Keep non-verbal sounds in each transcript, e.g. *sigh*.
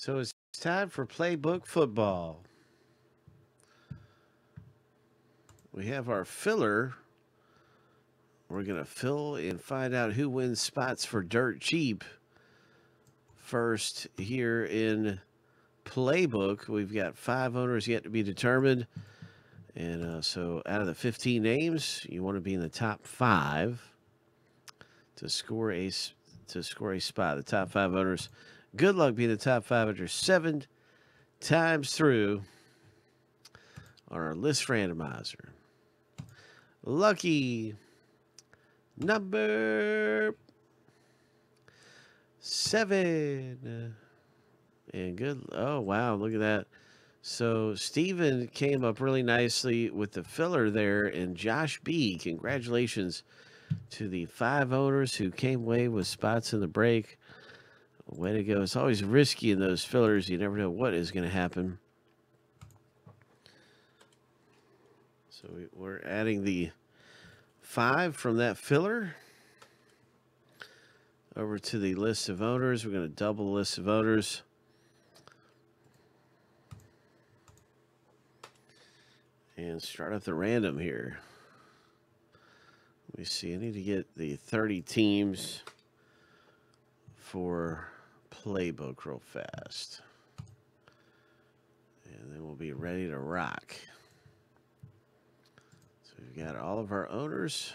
So it's time for playbook football. We have our filler. We're going to fill and find out who wins spots for dirt cheap. First, here in playbook, we've got five owners yet to be determined. And uh, so, out of the 15 names, you want to be in the top five to score a to score a spot. The top five owners. Good luck being the top five after seven times through on our list randomizer. Lucky number seven. And good. Oh, wow. Look at that. So Steven came up really nicely with the filler there. And Josh B, congratulations to the five owners who came away with spots in the break. Way to go. It's always risky in those fillers. You never know what is going to happen. So we're adding the five from that filler over to the list of owners. We're going to double the list of owners. And start up the random here. Let me see. I need to get the 30 teams for playbook real fast. And then we'll be ready to rock. So we've got all of our owners.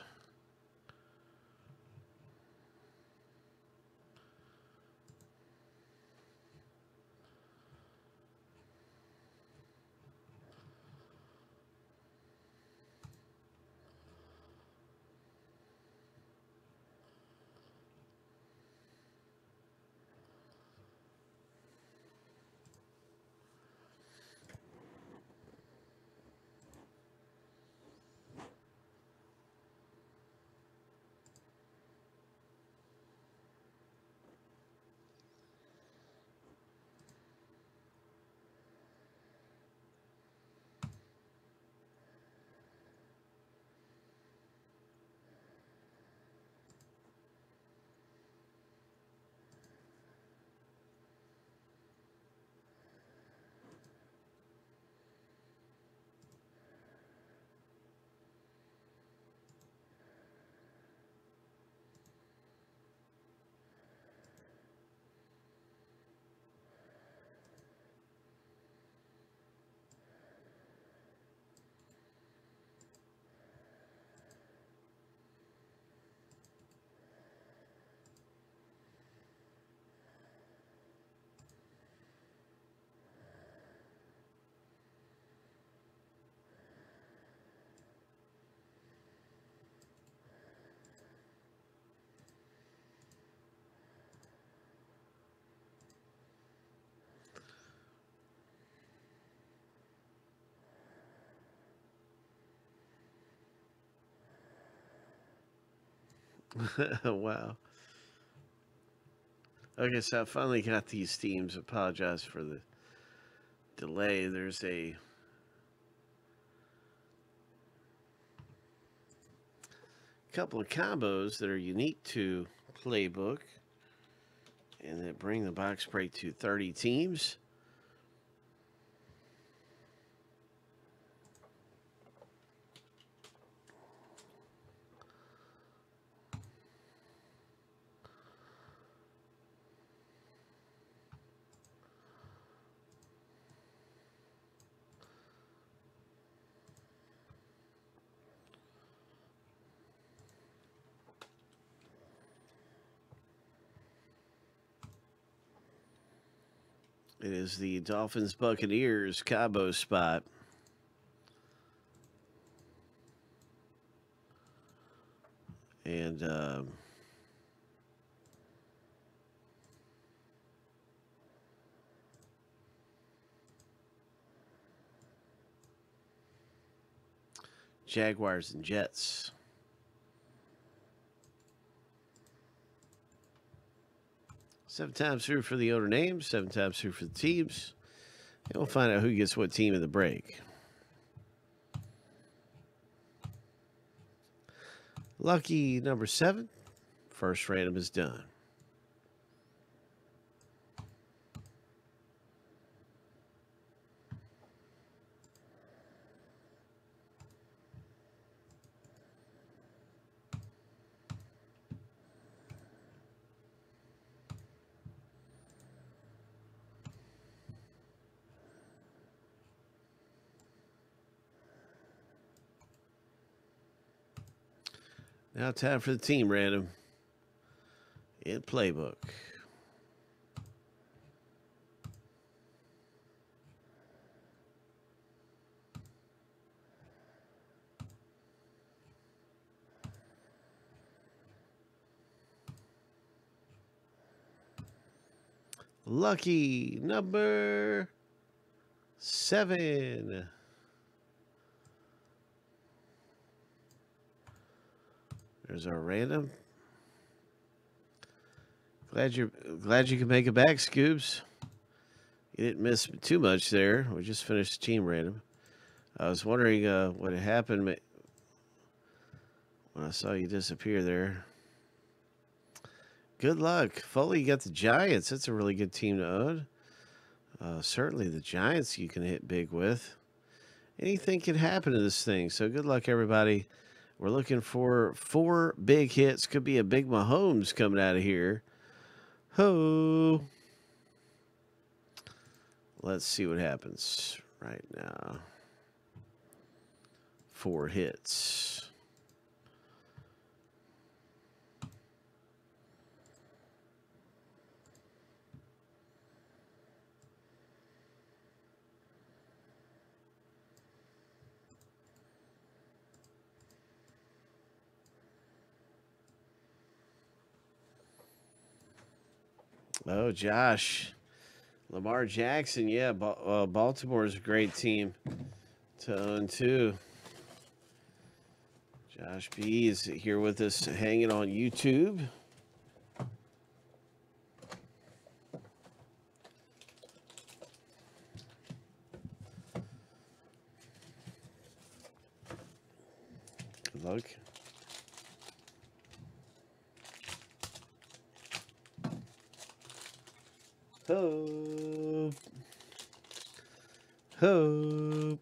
*laughs* wow. Okay, so I finally got these teams. Apologize for the delay. There's a couple of combos that are unique to Playbook and that bring the box break to 30 teams. It is the Dolphins Buccaneers combo spot. And um, Jaguars and Jets. Seven times through for the owner names, seven times through for the teams. And we'll find out who gets what team in the break. Lucky number seven. First random is done. Now time for the team random in playbook. Lucky number seven. There's our random. Glad you're glad you can make it back, Scoobs. You didn't miss too much there. We just finished team random. I was wondering uh, what had happened when I saw you disappear there. Good luck. Foley, got the Giants. That's a really good team to own. Uh, certainly the Giants you can hit big with. Anything can happen to this thing. So good luck, everybody. We're looking for four big hits. Could be a big Mahomes coming out of here. Ho! Let's see what happens right now. Four hits. Oh, Josh. Lamar Jackson, yeah. Uh, Baltimore is a great team to own, too. Josh B is here with us hanging on YouTube. Good Hope. Hope.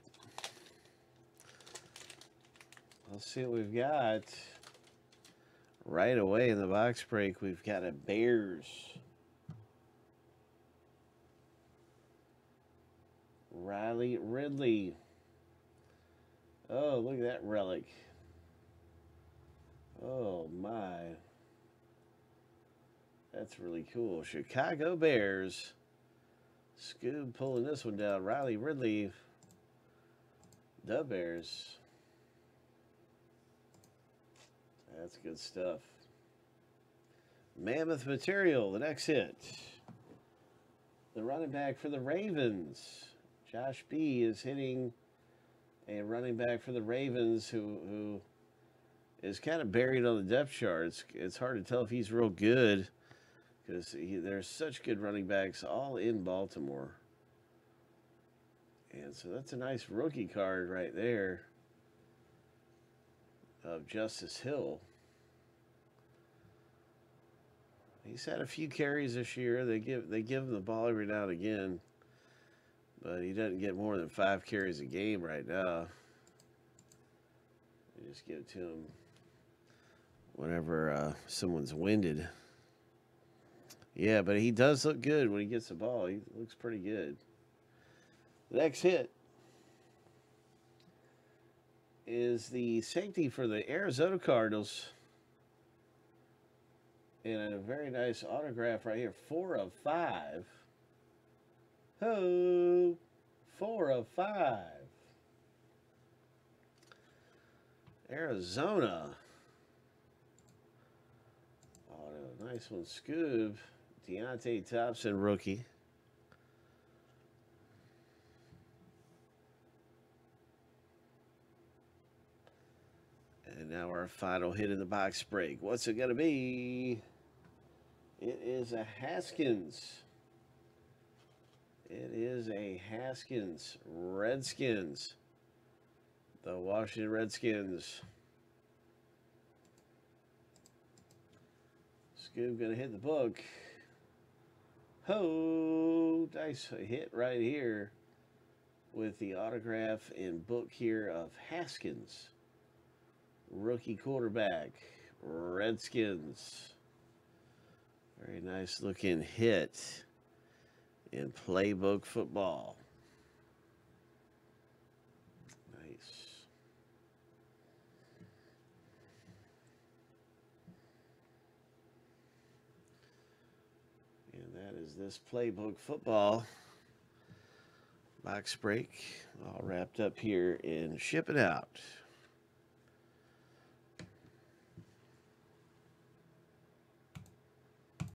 Let's see what we've got. Right away in the box break, we've got a Bears. Riley Ridley. Oh, look at that relic. Oh, my. That's really cool. Chicago Bears. Scoob pulling this one down. Riley Ridley. The Bears. That's good stuff. Mammoth material, the next hit. The running back for the Ravens. Josh B is hitting a running back for the Ravens who who is kind of buried on the depth chart. It's, it's hard to tell if he's real good because there's such good running backs all in Baltimore. And so that's a nice rookie card right there of Justice Hill. He's had a few carries this year. They give they give him the ball every now and again, but he doesn't get more than five carries a game right now. They just give it to him whenever uh, someone's winded. Yeah, but he does look good when he gets the ball. He looks pretty good. Next hit is the safety for the Arizona Cardinals. And a very nice autograph right here. Four of five. Ho! Four of five. Arizona. Oh, nice one, Scoob. Deionte Thompson, rookie. And now our final hit in the box break. What's it going to be? It is a Haskins. It is a Haskins. Redskins. The Washington Redskins. Scoob going to hit the book. Ho! Nice hit right here with the autograph and book here of Haskins. Rookie quarterback, Redskins. Very nice looking hit in playbook football. Nice. Is this playbook football box break all wrapped up here and ship it out.